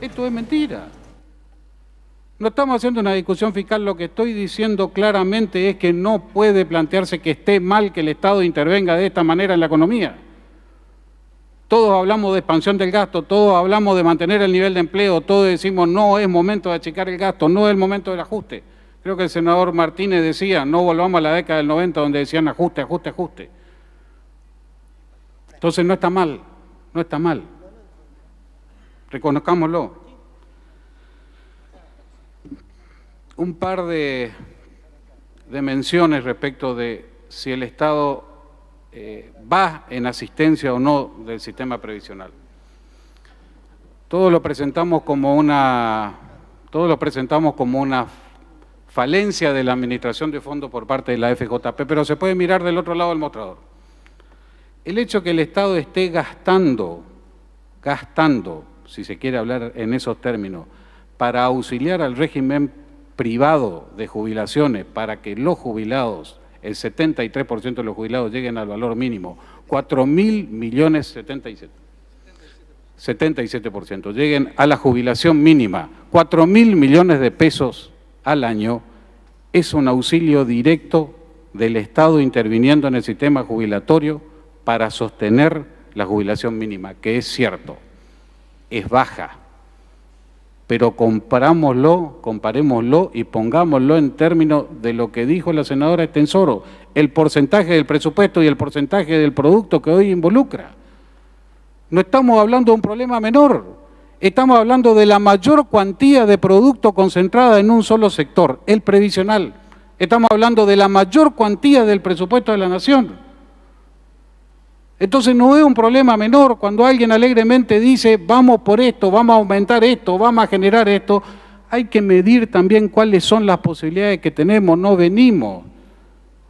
Esto es mentira. No estamos haciendo una discusión fiscal, lo que estoy diciendo claramente es que no puede plantearse que esté mal que el Estado intervenga de esta manera en la economía. Todos hablamos de expansión del gasto, todos hablamos de mantener el nivel de empleo, todos decimos no es momento de achicar el gasto, no es el momento del ajuste. Creo que el senador Martínez decía, no volvamos a la década del 90 donde decían ajuste, ajuste, ajuste. Entonces no está mal, no está mal. Reconozcámoslo. Un par de, de menciones respecto de si el Estado eh, va en asistencia o no del sistema previsional. Todo lo presentamos como una, todo lo presentamos como una falencia de la administración de fondos por parte de la FJP, pero se puede mirar del otro lado del mostrador. El hecho que el Estado esté gastando, gastando, si se quiere hablar en esos términos, para auxiliar al régimen privado de jubilaciones, para que los jubilados el 73% de los jubilados lleguen al valor mínimo, 4 mil millones 77. 77% lleguen a la jubilación mínima, 4 mil millones de pesos al año, es un auxilio directo del Estado interviniendo en el sistema jubilatorio para sostener la jubilación mínima, que es cierto, es baja, pero comparámoslo, comparémoslo y pongámoslo en términos de lo que dijo la senadora Estensoro, el porcentaje del presupuesto y el porcentaje del producto que hoy involucra. No estamos hablando de un problema menor, estamos hablando de la mayor cuantía de producto concentrada en un solo sector, el previsional. Estamos hablando de la mayor cuantía del presupuesto de la nación. Entonces no es un problema menor cuando alguien alegremente dice, vamos por esto, vamos a aumentar esto, vamos a generar esto. Hay que medir también cuáles son las posibilidades que tenemos. No venimos,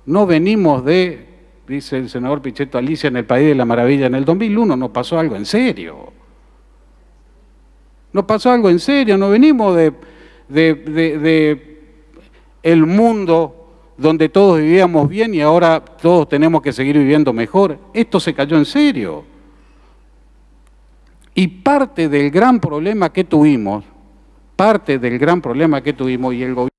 no venimos de, dice el senador Pichetto Alicia en el País de la Maravilla, en el 2001 nos pasó algo en serio. Nos pasó algo en serio, no venimos de, de, de el mundo donde todos vivíamos bien y ahora todos tenemos que seguir viviendo mejor. Esto se cayó en serio. Y parte del gran problema que tuvimos, parte del gran problema que tuvimos y el gobierno